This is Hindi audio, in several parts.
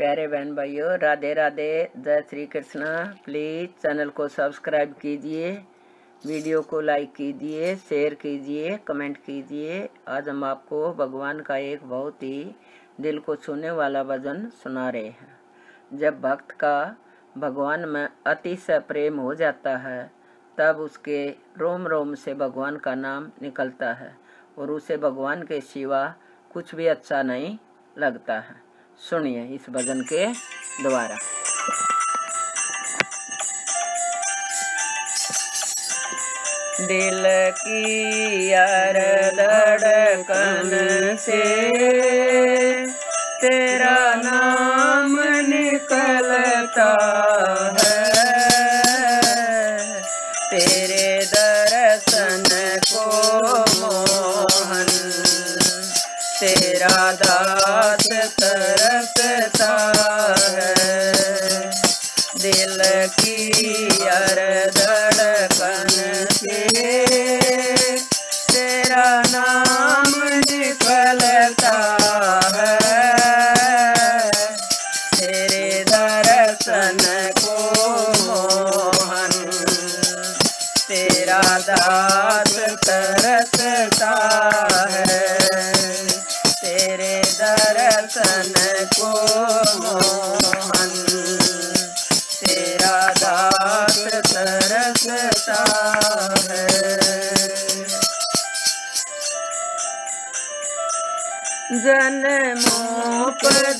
प्यारे बहन भाइयों, राधे राधे, जय श्री कृष्णा। प्लीज़ चैनल को सब्सक्राइब कीजिए वीडियो को लाइक कीजिए शेयर कीजिए कमेंट कीजिए। आज हम आपको भगवान का एक बहुत ही दिल को छूने वाला भजन सुना रहे हैं। जब भक्त का भगवान में अतिशय प्रेम हो जाता है, तब उसके रोम रोम से भगवान का नाम निकलता है और उसे भगवान के सिवा कुछ भी अच्छा नहीं लगता है। सुनिए इस भजन के द्वारा। दिल की यार धड़कन से तेरा नाम निकलता दास तरसता है। दिल की अर धड़कन से तेरा नाम निकलता है। तेरे दर्शन को मोहन, तेरा दास तरसता है। तेरे दर्शन को मोहन तेरा दास तरसता है। जन्मों पर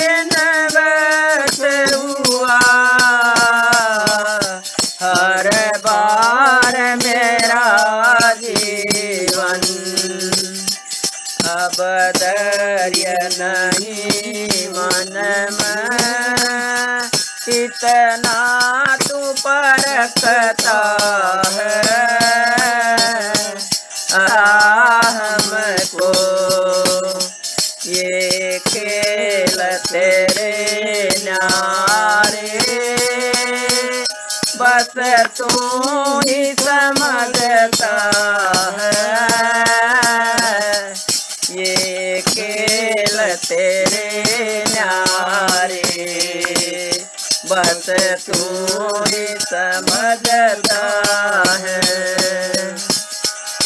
अब दर्य नहीं मन इतना तू परखता है। हमको ये खेल तेरे न्यारे बस तू ही समझता खेल तेरे न्यारे बस तू ही समझता है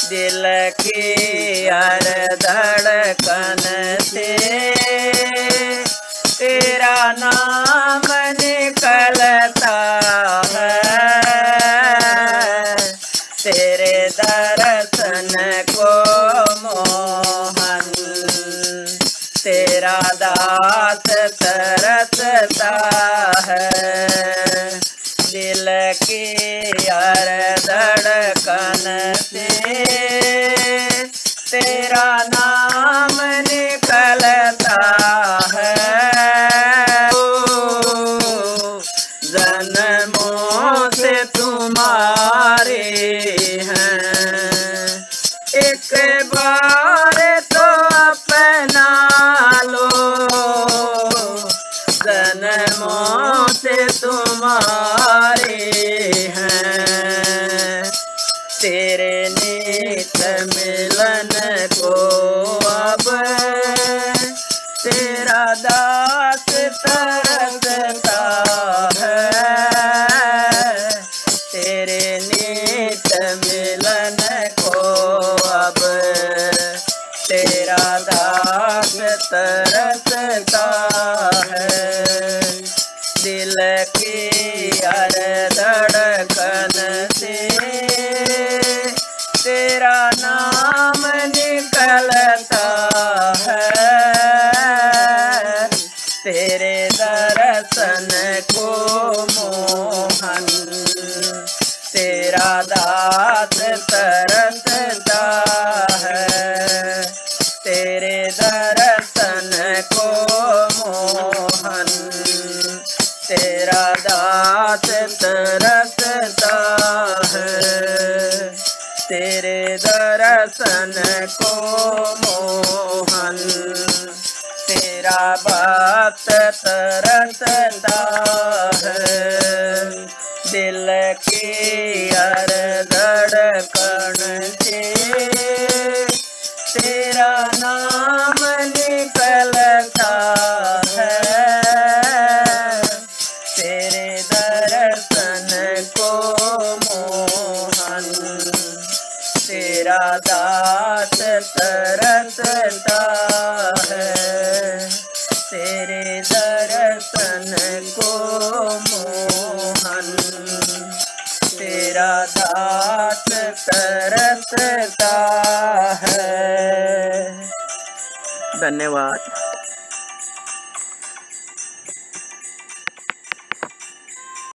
दिल की हर धड़कन से तेरा नाम निकलता है तेरे दर्शन को दास तरसता है। दिल की हर धड़कन नित मिलन को अब तेरा दास तरसता है। तेरे नित मिलन को अब तेरा दास तरसता है। दिल की हर तेरे दर्शन को मोहन, तेरा दास तरसता है। तेरे दर्शन को मोहन, तेरा दास तरसता है। तेरे दर्शन को मोहन, तेरा भक्त तरसता है दिल की हर धड़कन से तेरा नाम निकलता है तेरे दर्शन को मोहन तेरा दास तरसता है तेरे दर्शन को मोहन तेरा दास तरसता है। धन्यवाद।